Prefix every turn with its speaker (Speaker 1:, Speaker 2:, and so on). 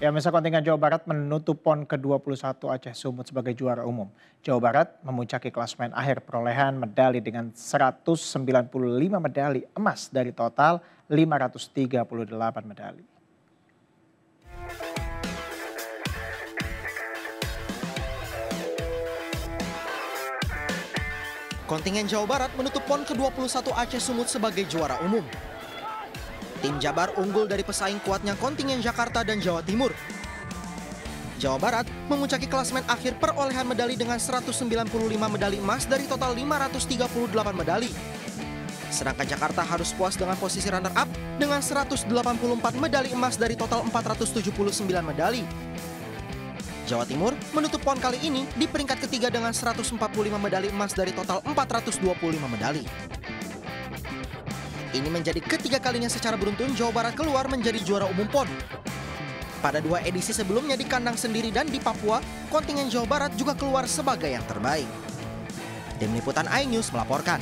Speaker 1: Ya, misa kontingen Jawa Barat menutup PON ke-21 Aceh Sumut sebagai juara umum. Jawa Barat memuncaki klasmen akhir perolehan medali dengan 195 medali emas dari total 538 medali.
Speaker 2: Kontingen Jawa Barat menutup PON ke-21 Aceh Sumut sebagai juara umum. Tim Jabar unggul dari pesaing kuatnya kontingen Jakarta dan Jawa Timur. Jawa Barat memuncaki klasmen akhir perolehan medali dengan 195 medali emas dari total 538 medali. Sedangkan Jakarta harus puas dengan posisi runner-up dengan 184 medali emas dari total 479 medali. Jawa Timur menutup pon kali ini di peringkat ketiga dengan 145 medali emas dari total 425 medali. Ini menjadi ketiga kalinya secara beruntun Jawa Barat keluar menjadi juara umum PON. Pada dua edisi sebelumnya di kandang sendiri dan di Papua, kontingen Jawa Barat juga keluar sebagai yang terbaik. Tim Liputan iNews melaporkan.